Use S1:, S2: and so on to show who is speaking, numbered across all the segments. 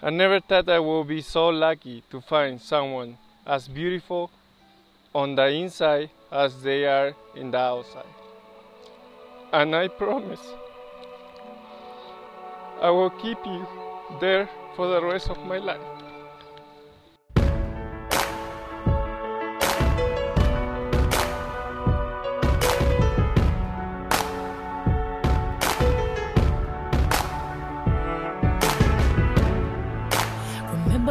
S1: I never thought I would be so lucky to find someone as beautiful on the inside as they are in the outside. And I promise I will keep you there for the rest of my life.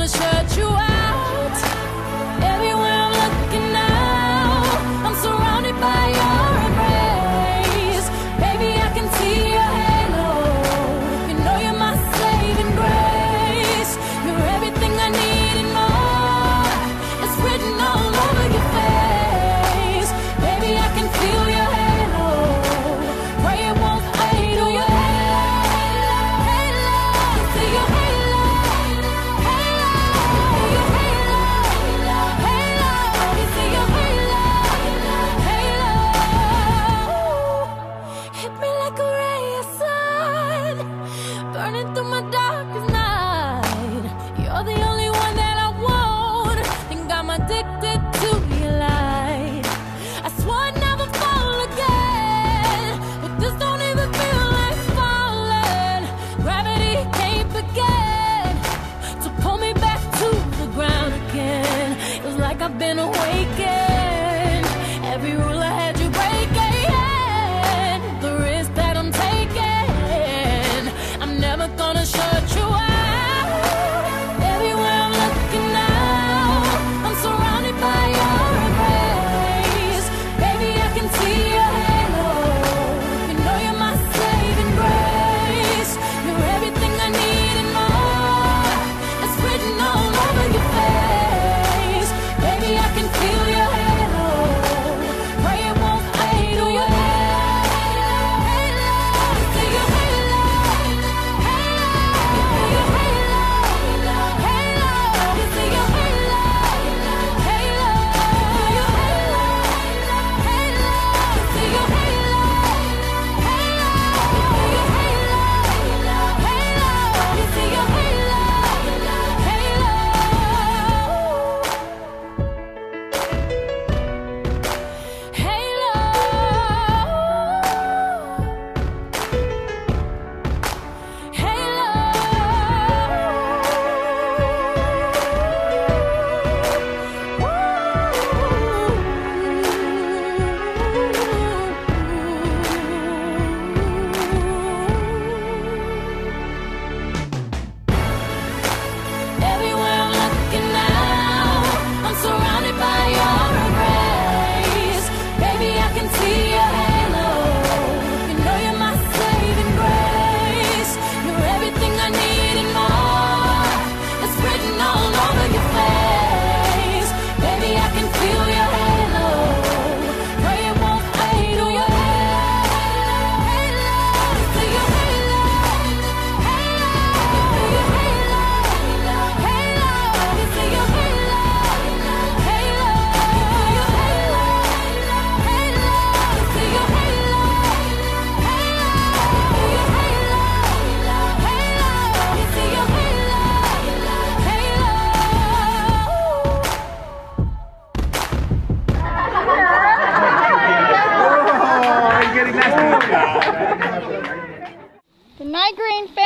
S2: wanna try Running through my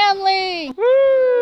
S3: family.
S1: Woo!